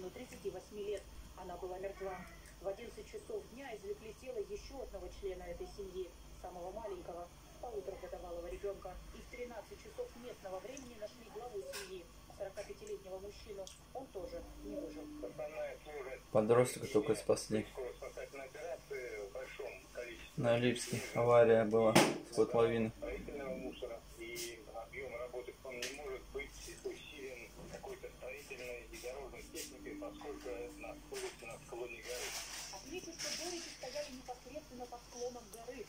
женщину 38 лет. Она была мертва. В 11 часов дня извлекли тело еще одного члена этой семьи, самого маленького, полуторагодовалого ребенка. И в 13 часов местного времени нашли главу семьи, 45-летнего мужчину. Он тоже не выжил. Подростка только спасли. На Липске авария была, сход лавины. объем работы он не может быть усилен какой-то строительной и дорожной техникой, поскольку нас полностью нас склоне горы. Отметим, что дорики стояли непосредственно под склоном горы,